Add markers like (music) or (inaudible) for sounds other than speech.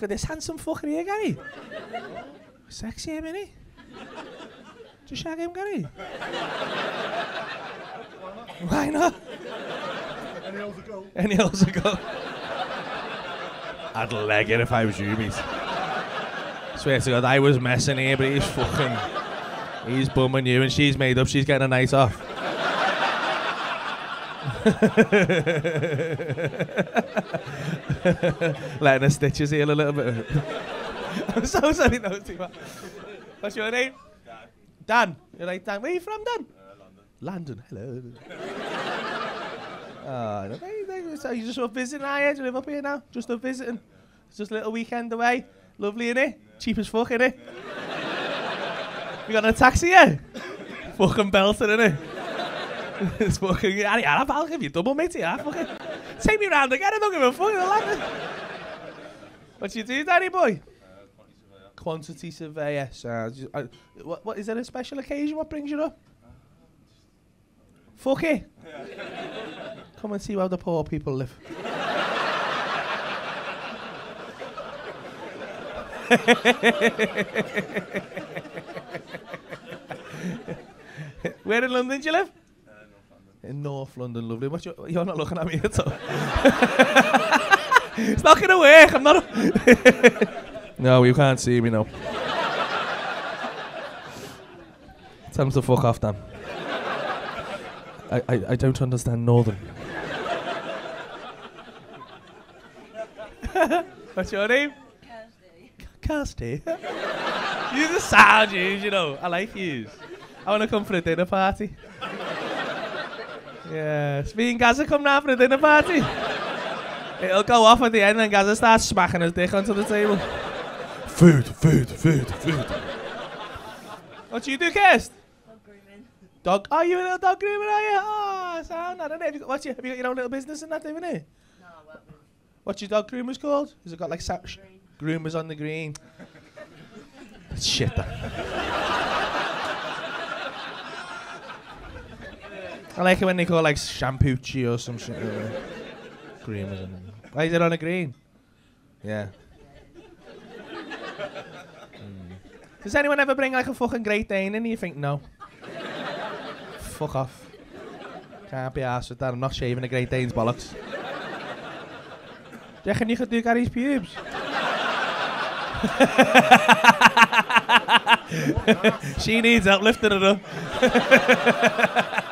Look at this handsome fucker here, Gary. Sexy eh, him, innit? Just shag him, Gary. Why not? Any else to go? Any else to go? I'd leg it if I was you, mate. Swear to God, I was messing here, but he's fucking. He's bumming you, and she's made up. She's getting a night off. (laughs) Letting her stitches heal a little bit. (laughs) I'm so sorry, no, much. What's your name? Dan. You're right, Dan. Where are you from, Dan? Uh, London. London. Hello. Ah, hey, so you just up visiting, are you? Do you live up here now? Just up visiting? It's just a little weekend away. Lovely, innit? Cheap as fuck, innit? you got a taxi, yeah? (laughs) fucking belter, innit? It's fucking... Yeah, yeah, I'll give you double, mate, yeah, fucking... Take me round again, I don't give a fuck, I like. What you do, Danny boy? Quantity surveyor. So, just- uh, what, what, is there a special occasion? What brings you up? Fuck it. Come and see how the poor people live. (laughs) Where in London do you live? In North London, lovely. What's your, you're not looking at me at all. (laughs) it's not going to work. I'm not. (laughs) no, you can't see me now. (laughs) Tell to fuck off, Dan. I, I, I don't understand Northern. What's your name? Kirsty. Kirsty? you the sound you, you know. I like you. I want to come for a dinner party. Yes. Me and Gaza come round for a dinner party. It'll go off at the end and Gaza starts smacking his dick onto the table. Food, food, food, food. What do you do, Kirst? Dog. Grooming. Dog? Are oh, you a little dog groomer, are you? Oh, sound. I don't know. Have you got, what's your, have you got your own little business and that, haven't you? No, I work with What's your dog groomers called? Has it got like sa- groomers on the green? That's (laughs) shit. I like it when they call like shampoochi or some shit. that. groomers on the Why is it on a green? Yeah. Mm. Does anyone ever bring like a fucking Great Dane in and you think no? Fuck off. Can't be arsed with that. I'm not shaving a Great Dane's bollocks. Do you reckon you could do Gary's pubes? (laughs) she needs help lifting it up. (laughs)